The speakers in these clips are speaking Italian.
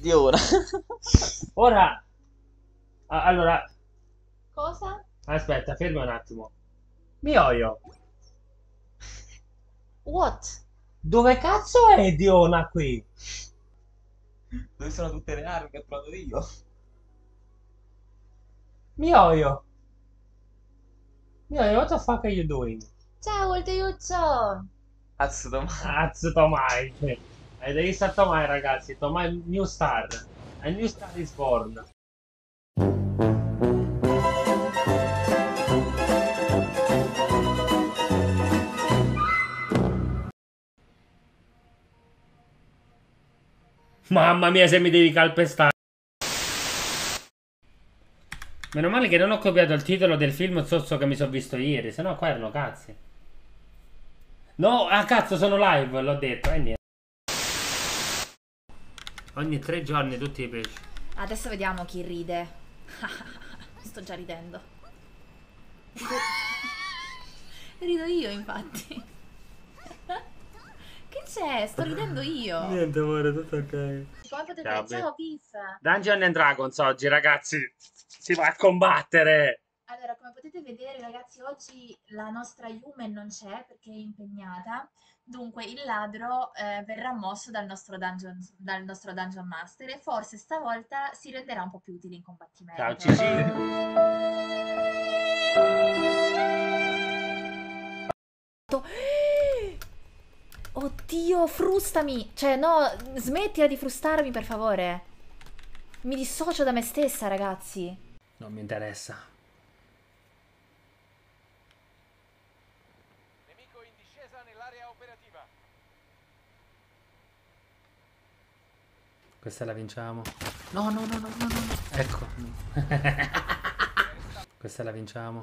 Diona. Ora... a- Allora... Cosa? Aspetta, ferma un attimo. Mioio, What? dove cazzo è Diona qui? Dove sono tutte le armi che ho trovato io? Mioio. Mioio, what the fuck are you doing? Ciao, Olteuccio! Cazzo, domani. Cazzo Tomai. Avete visto a Tomai ragazzi? Tomai New Star. A New Star is born. Mamma mia se mi devi calpestare. Meno male che non ho copiato il titolo del film zozzo che mi sono visto ieri, sennò qua erano cazzi. No, ah cazzo, sono live, l'ho detto, e niente. Ogni tre giorni tutti i pesci. Adesso vediamo chi ride. Sto già ridendo. Rido, io, infatti. Che c'è? Sto ridendo io. Niente amore, tutto ok. Potete... Ciao, Ciao. Dungeon and Dragons oggi ragazzi, si va a combattere. Allora, come potete vedere, ragazzi, oggi la nostra Yumen non c'è perché è impegnata. Dunque, il ladro eh, verrà mosso dal nostro, dungeon, dal nostro Dungeon Master e forse stavolta si renderà un po' più utile in combattimento. Ciao Cicile. Oddio, frustami! Cioè, no, smettila di frustarmi, per favore. Mi dissocio da me stessa, ragazzi. Non mi interessa. Questa la vinciamo. No, no, no, no, no, no. Ecco. Questa la vinciamo.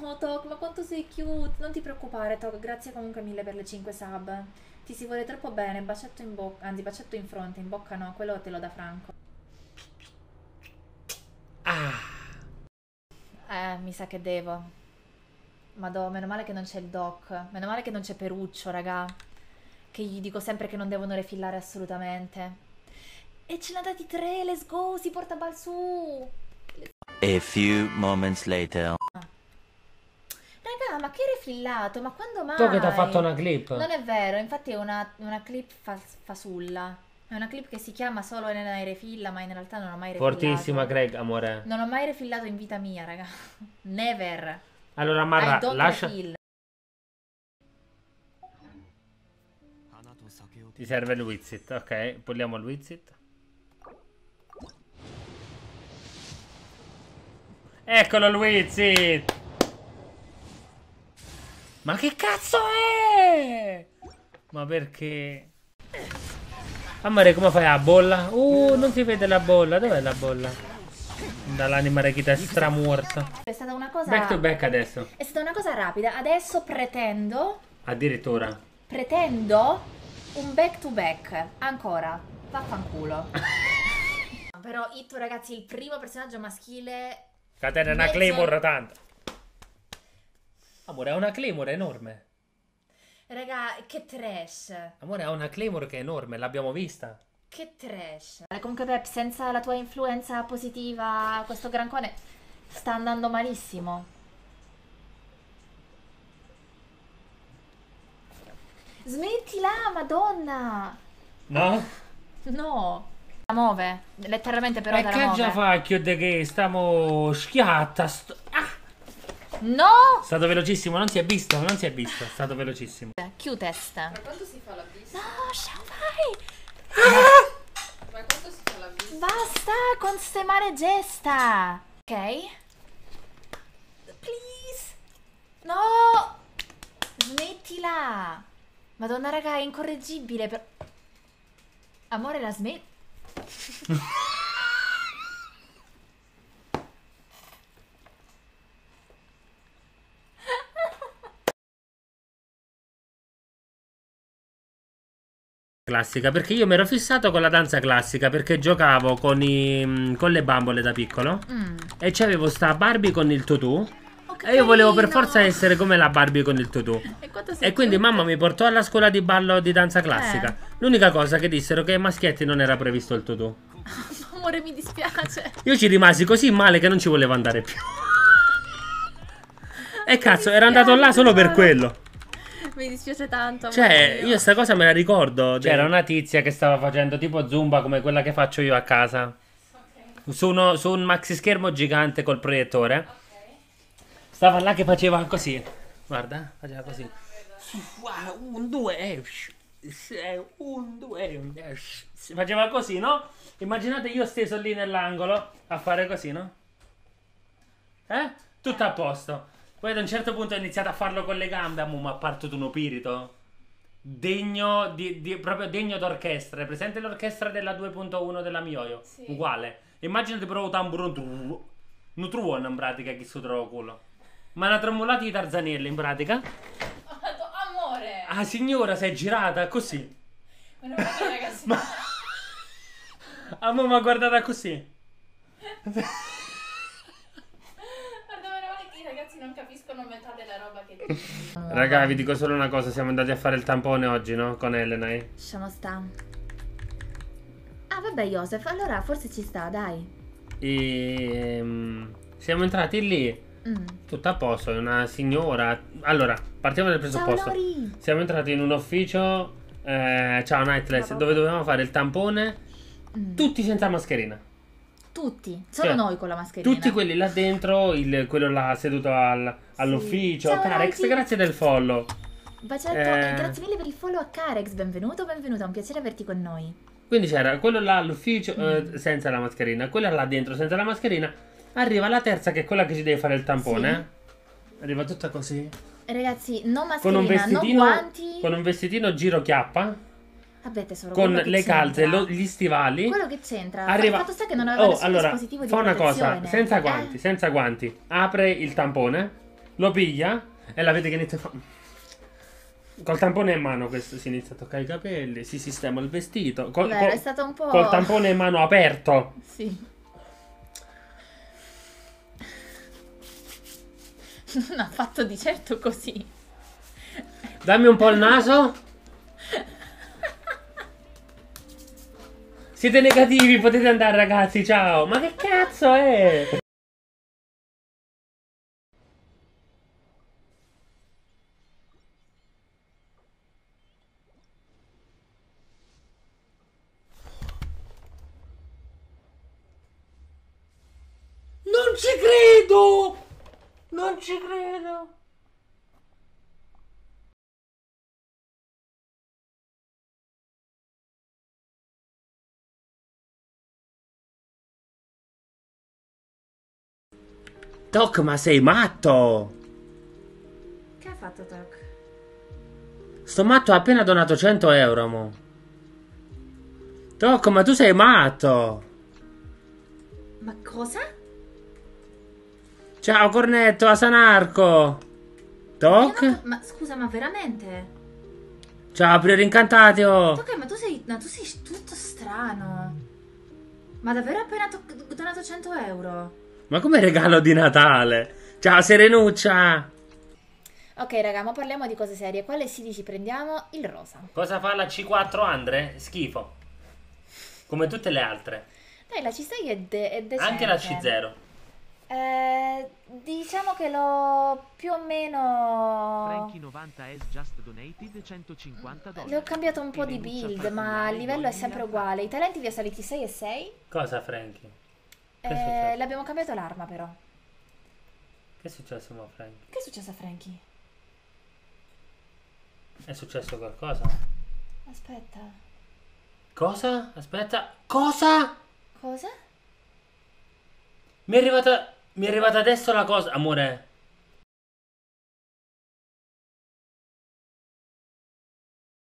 Oh, Tok, ma quanto sei cute. Non ti preoccupare, Tok. Grazie comunque mille per le 5 sub. Ti si vuole troppo bene. Bacetto in bocca. Anzi, bacetto in fronte. In bocca no, quello te lo dà Franco. Ah. Eh, mi sa che devo. Madò, meno male che non c'è il doc. Meno male che non c'è Peruccio, raga. Che gli dico sempre che non devono refillare assolutamente. E ce n'ha dati tre, let's go, si porta bal su. A few moments later. Raga, ma che refillato? Ma quando mai? Tu che ti ha fatto una clip. Non è vero, infatti è una, una clip fa- fasulla. È una clip che si chiama solo Elena e refilla, ma in realtà non ho mai refillato. Fortissima Greg, amore. Non ho mai refillato in vita mia, raga. Never. Allora Marra, lascia... refill. Ti serve il Wizit, ok? Puliamo il Wizit. Eccolo Wizit! Ma che cazzo è? Ma perché? Amore, come fai a bolla? Uh, non si vede la bolla. Dov'è la bolla? Dall'anima rechita stramuorta. È stata una cosa... Back to back adesso. È stata una cosa rapida. Adesso pretendo... Addirittura. Pretendo un back to back. Ancora. Vaffanculo. Però Itto, ragazzi, il primo personaggio maschile... Catena una Claymore tanto. Amore, ha una Claymore enorme. Raga, che trash. Amore, ha una Claymore che è enorme, l'abbiamo vista. Che trash. Comunque, Pep, senza la tua influenza positiva, questo grancone sta andando malissimo. Smettila, madonna! No? No! La muove, letteralmente però e te la che muove. già fa chiude che stiamo schiatta. Sto... Ah! No! È stato velocissimo, non si è visto, non si è visto, è stato velocissimo. Q-test. Ma quanto si fa la vista? No, ciao, vai! Ma quanto si fa la vista? Basta con ste male gesta! Ok? Please! No! Smettila! Madonna raga, è incorreggibile per... Amore, la smetti? Classica, perché io mi ero fissato con la danza classica, perché giocavo con, i, con le bambole da piccolo. Mm, E c'avevo sta Barbie con il tutù. E io volevo per forza essere come la Barbie con il tutù. E, E quindi cute. mamma mi portò alla scuola di ballo di danza classica. Eh. L'unica cosa che dissero che ai maschietti non era previsto il tutù. Amore, mi dispiace. Io ci rimasi così male che non ci volevo andare più. E cazzo, era andato là solo per quello. Mi dispiace tanto. Cioè, io sta cosa me la ricordo. C'era una tizia che stava facendo tipo zumba come quella che faccio io a casa. Su, uno- su un maxi schermo gigante col proiettore. Stava là che faceva così. Guarda, faceva così. Un, due, eh, un, due, eh, faceva così, no? Immaginate io steso lì nell'angolo a fare così, no? Eh? Tutto a posto. Poi ad un certo punto ho iniziato a farlo con le gambe, ma ha parto uno spirito. Degno di, di- proprio degno d'orchestra. È presente l'orchestra della 2.1 della Mioio? Sì. Uguale. Immaginate proprio tamburon. tru- Non truono in pratica chi si trova culo. Ma una tremolata di tarzanelle in pratica. Amore. Ah, signora, si è girata così. Male che ragazzi. Ma. Ah, ma guardata così. Guarda, meno male che i ragazzi non capiscono metà della roba che dici. Raga, vi dico solo una cosa: siamo andati a fare il tampone oggi, no? Con Elena. eh. Lasciamo sta. Ah, vabbè, Joseph, allora forse ci sta, dai. E. ehm, siamo entrati lì. Mm. Tutto a posto, è una signora. Allora, partiamo dal Ciao, presupposto. Lori. Siamo entrati in un ufficio. eh, ciao, Nightless, Ciao. dove dovevamo fare il tampone. Mm. Tutti senza mascherina. Tutti, solo Cioè, noi con la mascherina. Tutti quelli là dentro, il- quello là seduto al- all'ufficio. Ciao, Carex, Lori. grazie del follow. Bacetto, Eh. grazie mille per il follow a Carex. Benvenuto, benvenuto, è un piacere averti con noi. Quindi c'era quello là all'ufficio Mm. eh, senza la mascherina, quella là dentro senza la mascherina. Arriva la terza che è quella che ci deve fare il tampone. Arriva tutta così. Ragazzi, no Con mascherina, un no vestitino, guanti. con un vestitino giro chiappa. Vabbè, tesoro, Con le calze, lo- gli stivali. Quello che c'entra. Arriva. Il fatto sta che non aveva Oh, nessun allora, dispositivo di fa una cosa, senza guanti, Eh? senza guanti. Apre il tampone, lo piglia e la vede che inizia a fa- Col tampone in mano questo si inizia a toccare i capelli, si sistema il vestito. Col, Vero, col- è stato un po'... col tampone in mano aperto. Sì. Non ha fatto di certo così. Dammi un po' il naso. Siete negativi, potete andare ragazzi, ciao. Ma che cazzo è? Non ci credo! Non ci credo! Doc, ma sei matto! Che ha fatto Toc? Sto matto ha appena donato 100 euro, mo. Doc, ma tu sei matto! Ma cosa? Ciao, Cornetto, Asanarco! Doc? non- Ma scusa, ma veramente? Ciao, Priori Incantatio! Ok, ma tu sei, no, tu sei tutto strano. Ma davvero hai appena to- donato 100 euro? Ma come regalo di Natale? Ciao, Serenuccia! Ok, raga, ma parliamo di cose serie. Quale CD ci prendiamo? Il rosa. Cosa fa la C4 Andre? Schifo. Come tutte le altre. Dai, la C6 è, de- è decente. Anche la C0. Eh, diciamo che l'ho più o meno... Frankie 90 has just donated 150 dollari. Le ho cambiato un po' di a build, ma il livello è sempre uguale. I talenti vi ho saliti 6 e 6. Cosa, Frankie? Eh, l'abbiamo cambiato l'arma però. Che è successo, mo, Frankie? Che è successo a Frankie? È successo qualcosa? Aspetta. Cosa? Aspetta. Cosa? Cosa? Mi è arrivata. Mi è arrivata adesso la cosa. Amore.